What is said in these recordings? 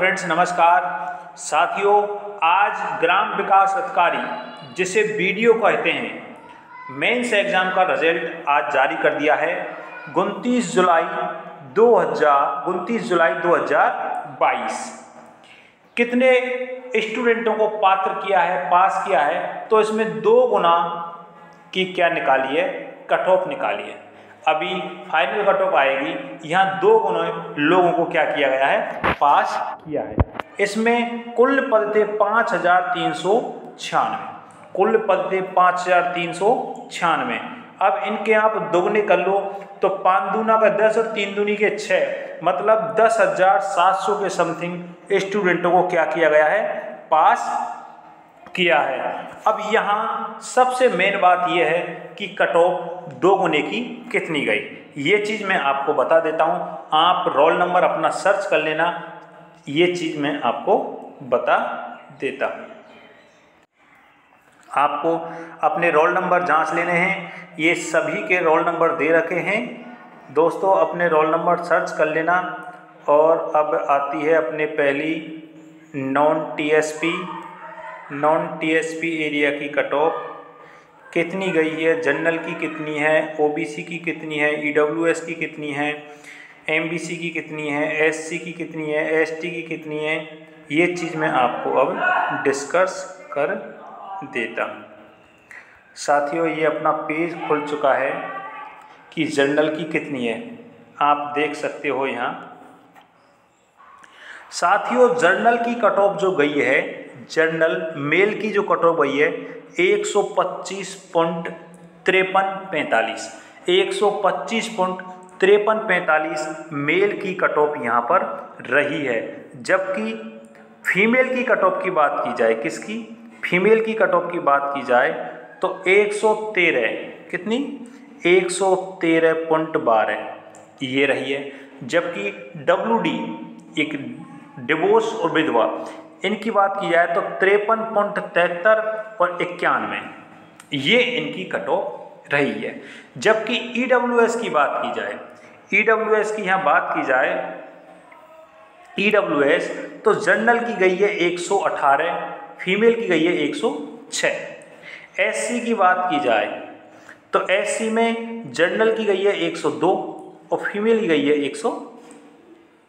Friends नमस्कार। साथियों, आज ग्राम विकास अधिकारी, जिसे वीडियो कहते हैं, मेंस एग्ज़ाम का रिज़ल्ट आज जारी कर दिया है। उनतीस जुलाई 2000 उनतीस जुलाई 2022 कितने स्टूडेंटों को पात्र किया है, पास किया है तो इसमें दो गुना की क्या निकाली है, कट ऑफ़ निकाली है। अभी फाइनल कट ऑफ़ आएगी। यहाँ दो गुना लोगों को क्या किया गया है? पास किया है। इसमें कुल पद थे पाँच हज़ार तीन सौ छियानवे। कुल पद थे पाँच हज़ार तीन सौ छियानवे। अब इनके आप दोगुने कर लो तो पाँच दूना का दस और तीन दूनी के छः मतलब दस हज़ार सात सौ के समथिंग स्टूडेंटों को क्या किया गया है? पास किया है। अब यहाँ सबसे मेन बात यह है कि कट ऑफ़ दो गुने की कितनी गई। ये चीज़ मैं आपको बता देता हूँ। आप रोल नंबर अपना सर्च कर लेना। ये चीज़ मैं आपको बता देता हूँ। आपको अपने रोल नंबर जाँच लेने हैं। ये सभी के रोल नंबर दे रखे हैं। दोस्तों, अपने रोल नंबर सर्च कर लेना। और अब आती है अपने पहली non TSP non TSP area की कट ऑफ़ कितनी गई है? जनरल की कितनी है? ओबीसी की कितनी है? ईडब्ल्यूएस की कितनी है? एमबीसी की कितनी है? एससी की कितनी है? एसटी की कितनी है? ये चीज़ मैं आपको अब डिस्कस कर देता हूँ। साथियों, ये अपना पेज खुल चुका है कि जनरल की कितनी है। आप देख सकते हो यहाँ। साथियों जर्नल की कट ऑफ़ जो गई है जर्नल मेल की जो कट ऑफ़ गई है, एक सौ पच्चीस पॉइंट तिरपन पैंतालीस, एक सौ पच्चीस पॉइंट तिरपन पैंतालीस मेल की कट ऑफ़ यहाँ पर रही है। जबकि फीमेल की कट ऑफ़ की बात की जाए, किसकी? फीमेल की कट ऑफ़ की बात की जाए तो 113 कितनी? 113 पॉइंट बारह, ये रही है। जबकि डब्ल्यू डी, एक डिवोर्स और विधवा इनकी बात की जाए तो तिरपन पॉइंट तिहत्तर और इक्यानवे। ये इनकी कट ऑफ़ रही है। जबकि ई e की बात की जाए ई e की यहाँ बात की जाए ई e तो जनरल की गई है 118 फीमेल की गई है 106 एससी की बात की जाए तो एससी में जनरल की गई है 102 और फीमेल की गई है 100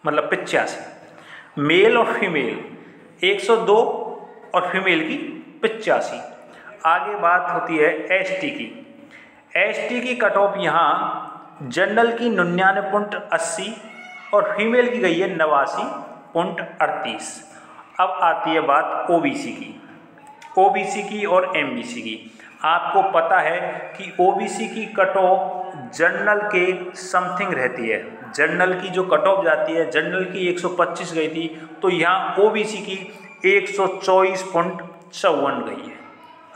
मतलब पिचासी। मेल और फीमेल 102 और फीमेल की पचासी। आगे बात होती है एसटी की। एसटी की कट ऑफ़ यहाँ जनरल की निन्यानवे पॉइंट अस्सी और फीमेल की गई है नवासी पॉइंट अड़तीस। अब आती है बात ओबीसी की। ओबीसी की और एमबीसी की। आपको पता है कि ओबीसी की कट ऑफ़ जनरल के समथिंग रहती है। जनरल की जो कट ऑफ़ जाती है जनरल की 125 गई थी तो यहाँ ओबीसी की एक पॉइंट चौवन गई है।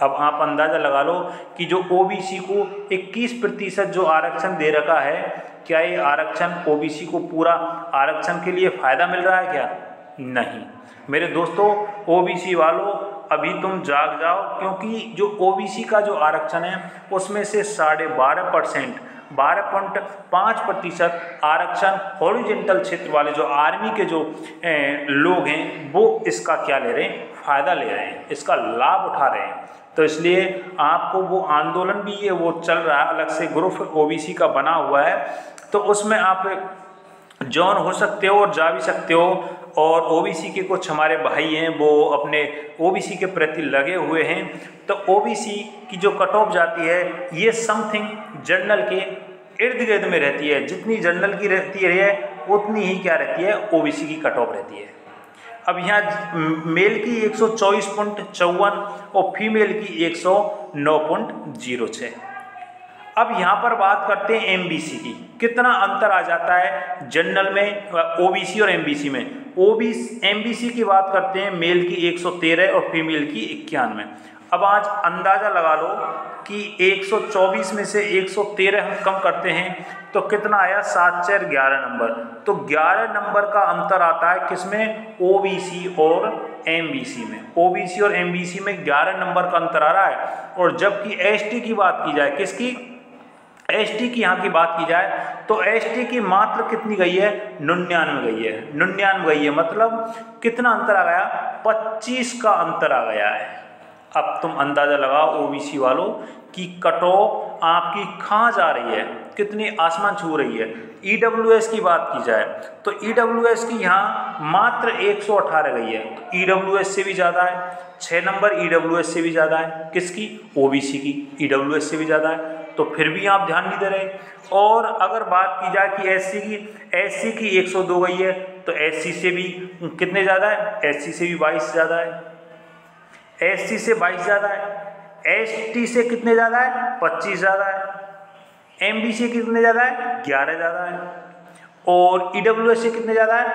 अब आप अंदाज़ा लगा लो कि जो ओबीसी को 21 प्रतिशत जो आरक्षण दे रखा है, क्या ये आरक्षण ओबीसी को पूरा आरक्षण के लिए फ़ायदा मिल रहा है क्या? नहीं। मेरे दोस्तों ओबीसी वालों, अभी तुम जाग जाओ, क्योंकि जो ओबीसी का जो आरक्षण है, उसमें से साढ़े बारह परसेंट बारह पॉइंट पाँच प्रतिशत आरक्षण हॉरिजेंटल क्षेत्र वाले जो आर्मी के जो ए, लोग हैं वो इसका क्या ले रहे हैं? फ़ायदा ले रहे हैं। इसका लाभ उठा रहे हैं। तो इसलिए आपको वो आंदोलन भी ये वो चल रहा है अलग से ग्रुप ओबीसी का बना हुआ है। तो उसमें आप जॉन हो सकते हो और जा भी सकते हो। और ओबीसी के कुछ हमारे भाई हैं, वो अपने ओबीसी के प्रति लगे हुए हैं। तो ओबीसी की जो कट ऑफ़ जाती है, ये समथिंग जनरल के इर्द गिर्द में रहती है। जितनी जनरल की रहती है, उतनी ही क्या रहती है? ओबीसी की कट ऑफ़ रहती है। अब यहाँ मेल की एक सौ चौबीस पॉइंट चौवन और फीमेल की एक सौ नौ पॉइंट ज़ीरो अब यहाँ पर बात करते हैं एमबीसी की। कितना अंतर आ जाता है जनरल में ओबीसी और एमबीसी में? ओबीसी एमबीसी की बात करते हैं मेल की 113 और फीमेल की इक्यानवे अब आज अंदाज़ा लगा लो कि 124 में से 113 हम कम करते हैं तो कितना आया? सात चार ग्यारह नंबर। तो 11 नंबर का अंतर आता है किसमें? ओ बी सी और एम बी सी में। ओ बी सी और एम बी सी में 11 नंबर का अंतर आ रहा है। और जबकि एस टी की बात की जाए, किसकी? एसटी की यहाँ की बात की जाए तो एसटी की मात्र कितनी गई है? निन्यानवे गई है। निन्यानवे गई है। मतलब कितना अंतर आ गया? 25 का अंतर आ गया है। अब तुम अंदाज़ा लगाओ ओबीसी वालों की कट आपकी कहाँ जा रही है? कितनी आसमान छू रही है? ईडब्ल्यूएस की बात की जाए तो ईडब्ल्यूएस की यहाँ मात्र 118 गई है। e से भी ज़्यादा है। छः नंबर ईडब्ल्यूएस से भी ज़्यादा है। किसकी? ओबीसी की। ईडब्ल्यूएस से भी ज़्यादा है। तो फिर भी आप ध्यान नहीं दे रहे। और अगर बात की जाए कि एससी की एससी की 102 गई है तो एससी से भी कितने ज़्यादा है? एससी से भी 22 ज़्यादा है। एससी से 22 ज़्यादा है। एसटी से कितने ज़्यादा है? 25 ज़्यादा है। एम से कितने ज़्यादा है? 11 ज़्यादा है। और ई e से कितने ज़्यादा है?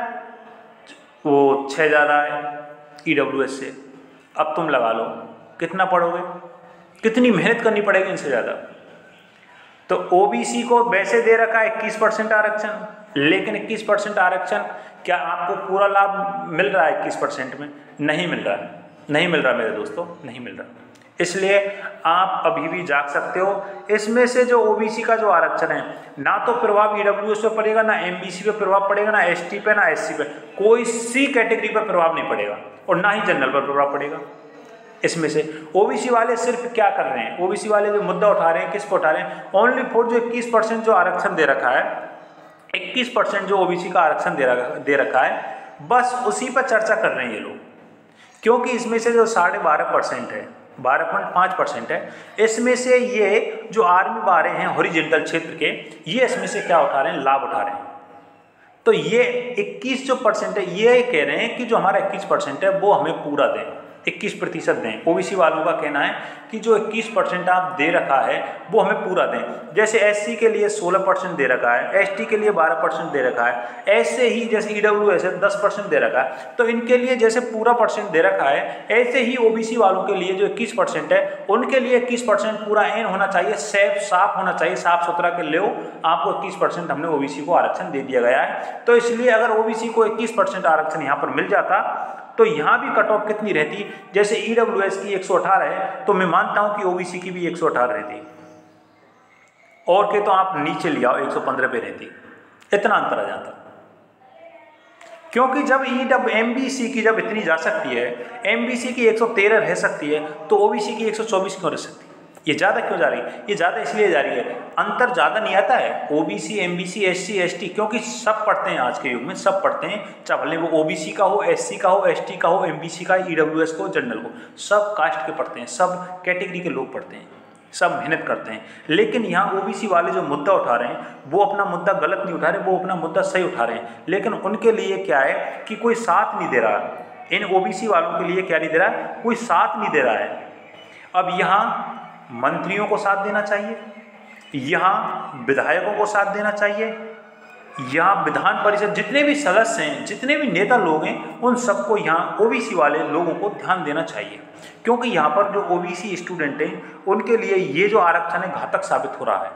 वो छः ज़्यादा है ई e से। अब तुम लगा लो। कितना पढ़ोगे? कितनी मेहनत करनी पड़ेगी इनसे ज़्यादा? तो ओबीसी को वैसे दे रखा है इक्कीस परसेंट आरक्षण, लेकिन इक्कीस परसेंट आरक्षण, क्या आपको पूरा लाभ मिल रहा है इक्कीस परसेंट में? नहीं मिल रहा है। नहीं मिल रहा मेरे दोस्तों, नहीं मिल रहा। इसलिए आप अभी भी जाग सकते हो। इसमें से जो ओबीसी का जो आरक्षण है, ना तो प्रभाव ईडब्ल्यूएस पे पड़ेगा, ना एमबीसी पे प्रभाव पड़ेगा, ना एसटी पे, ना एससी पे। कोई सी कैटेगरी पर प्रभाव नहीं पड़ेगा, और ना ही जनरल पर प्रभाव पड़ेगा। इसमें से। ओबीसी वाले सिर्फ़ क्या कर रहे हैं? ओबीसी वाले जो मुद्दा उठा रहे हैं किस उठा रहे हैं? ओनली फॉर जो 21 परसेंट जो आरक्षण दे रखा है 21 परसेंट जो ओबीसी का आरक्षण दे रखा दे रखा है, बस उसी पर चर्चा कर रहे हैं ये लोग। क्योंकि इसमें से जो साढ़े बारह परसेंट है, बारह पॉइंट पाँच परसेंट है, इसमें से ये जो आर्मी बारह हैं हॉरिजेंटल क्षेत्र के, ये इसमें से क्या उठा रहे हैं? लाभ उठा रहे हैं। तो ये 21 जो परसेंट है, ये कह रहे हैं कि जो हमारा 21 परसेंट है, वो हमें पूरा दें। 21 प्रतिशत दें। ओबीसी वालों का कहना है कि जो 21 परसेंट आप दे रखा है, वो हमें पूरा दें। जैसे एससी के लिए 16 परसेंट दे रखा है एसटी के लिए 12 परसेंट दे रखा है, ऐसे ही जैसे ईडब्ल्यू एस है, दस परसेंट दे रखा है। तो इनके लिए जैसे पूरा परसेंट दे रखा है, ऐसे ही ओबीसी वालों के लिए जो इक्कीस परसेंट है, उनके लिए इक्कीस परसेंट पूरा एन होना चाहिए, सेफ़, साफ़ होना चाहिए, साफ़ सुथरा के लो आपको इक्कीस परसेंट हमने ओबीसी को आरक्षण दे दिया गया है। तो इसलिए अगर ओबीसी को इक्कीस परसेंट आरक्षण यहाँ पर मिल जाता तो यहाँ भी कट ऑफ़ कितनी रहती? जैसे ई डब्ल्यू एस की 118 है तो मैं मानता हूँ कि ओबीसी की भी 118 रहती। और के तो आप नीचे ले आओ 115 पे रहती। इतना अंतर आ जाता। क्योंकि जब ई डब एम की जब इतनी जा सकती है एम की 113 रह सकती है तो ओबीसी की 124 क्यों रह सकती? है ये ज़्यादा क्यों जा रही है? ये ज़्यादा इसलिए जा रही है। अंतर ज़्यादा नहीं आता है। O B C M B C S C S T क्योंकि सब पढ़ते हैं आज के युग में, सब पढ़ते हैं। चाहे भले वो ओ बी सी का हो एस सी का हो एस टी का हो एम बी सी का ई डब्ल्यू एस को जनरल को सब कास्ट के पढ़ते हैं। सब कैटेगरी के लोग पढ़ते हैं। सब मेहनत करते हैं। लेकिन यहाँ ओबीसी वाले जो मुद्दा उठा रहे हैं, वो अपना मुद्दा गलत नहीं उठा रहे, वो अपना मुद्दा सही उठा रहे हैं। लेकिन उनके लिए क्या है कि कोई साथ नहीं दे रहा है। इन ओबीसी वालों के लिए क्या नहीं दे रहा है? कोई साथ नहीं दे रहा है। अब यहाँ मंत्रियों को साथ देना चाहिए, यहाँ विधायकों को साथ देना चाहिए, यहाँ विधान परिषद जितने भी सदस्य हैं, जितने भी नेता लोग हैं, उन सबको यहाँ ओबीसी वाले लोगों को ध्यान देना चाहिए। क्योंकि यहाँ पर जो ओबीसी स्टूडेंट हैं, उनके लिए ये जो आरक्षण है घातक साबित हो रहा है।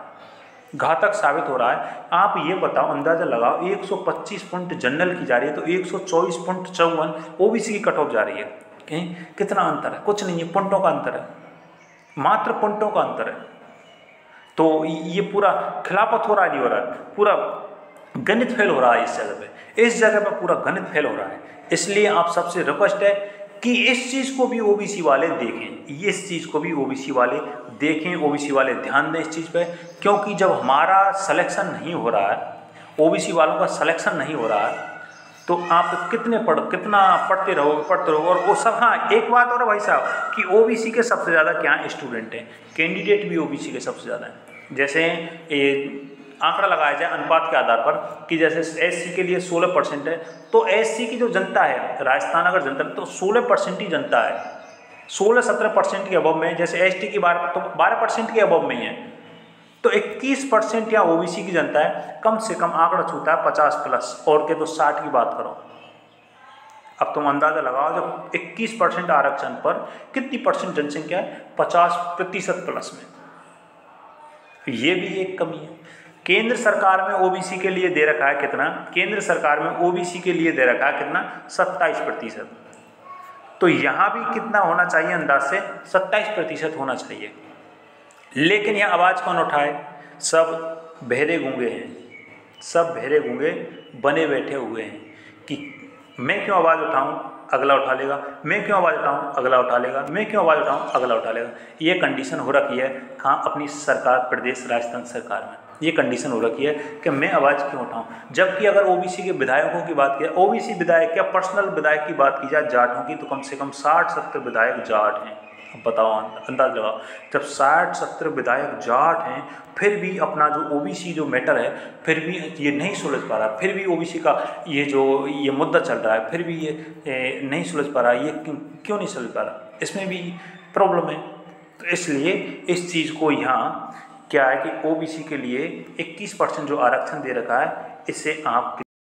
घातक साबित हो रहा है। आप ये बताओ, अंदाज़ा लगाओ 125 पॉइंट जनरल की जा रही है तो 124 पॉइंट चौवन की कट ऑफ़ जा रही है। कहीं, कितना अंतर है? कुछ नहीं है, पॉइंटों का अंतर है। मात्र पॉइंटों का अंतर है। तो ये पूरा खिलाफत हो रहा नहीं हो रहा है। पूरा गणित फेल हो रहा है इस जगह पे। इस जगह पे पूरा गणित फेल हो रहा है। इसलिए आप सबसे रिक्वेस्ट है कि इस चीज़ को भी ओबीसी वाले देखें। इस चीज़ को भी ओबीसी वाले देखें। ओबीसी वाले ध्यान दें इस चीज़ पे। क्योंकि जब हमारा सिलेक्शन नहीं हो रहा है ओबीसी वालों का सिलेक्शन नहीं हो रहा है तो आप कितने पढ़, कितना पढ़ते रहोगे पढ़ते रहोगे और वो सब हाँ एक बात और भाई साहब, कि ओबीसी के सबसे ज़्यादा क्या स्टूडेंट हैं? कैंडिडेट भी ओबीसी के सबसे ज़्यादा हैं। जैसे, ये आंकड़ा लगाया जाए अनुपात के आधार पर, कि जैसे एससी के लिए 16 परसेंट है तो एससी की जो जनता है, राजस्थान अगर जनता तो 16 परसेंट ही जनता है। 16-17 परसेंट के अबव में जैसे एसटी की बारह तो 12 परसेंट के अबव में ही है। तो 21 परसेंट या ओबीसी की जनता है, कम से कम आंकड़ा छूता है 50 प्लस और के तो 60 की बात करो। अब तुम अंदाज़ा लगाओ, जब 21 परसेंट आरक्षण पर, कितनी परसेंट जनसंख्या है? 50 प्रतिशत प्लस में। ये भी एक कमी है। केंद्र सरकार में ओबीसी के लिए दे रखा है कितना? केंद्र सरकार में ओबीसी के लिए दे रखा है कितना? 27 प्रतिशत। तो यहाँ भी कितना होना चाहिए? अंदाज से 27 प्रतिशत होना चाहिए। लेकिन यह आवाज़ कौन उठाए? सब बहरे गूँगे हैं। सब बहरे गूँगे, बने बैठे हुए हैं कि मैं क्यों आवाज़ उठाऊं, अगला उठा लेगा। मैं क्यों आवाज़ उठाऊं, अगला उठा लेगा। मैं क्यों आवाज़ उठाऊं, अगला उठा लेगा। ये कंडीशन हो रखी है कहाँ? अपनी सरकार, प्रदेश, राजस्थान सरकार में। ये कंडीशन हो रखी है कि मैं आवाज़ क्यों उठाऊं? जबकि अगर ओबीसी के विधायकों की बात किया ओबीसी विधायक या पर्सनल विधायक की बात की जाए, जाटों की तो कम से कम साठ, सत्तर विधायक जाट हैं। अब बताओ अंदाज लगाओ। जब साठ, सत्तर विधायक जाट हैं, फिर भी अपना जो ओबीसी जो मैटर है, फिर भी ये नहीं सुलझ पा रहा। फिर भी ओबीसी का ये जो, ये मुद्दा चल रहा है, फिर भी ये नहीं सुलझ पा रहा, ये क्यों नहीं सुलझ पा रहा? इसमें भी प्रॉब्लम है। तो इसलिए इस चीज़ को यहाँ क्या है कि ओबीसी के लिए 21 परसेंट जो आरक्षण दे रखा है इससे आप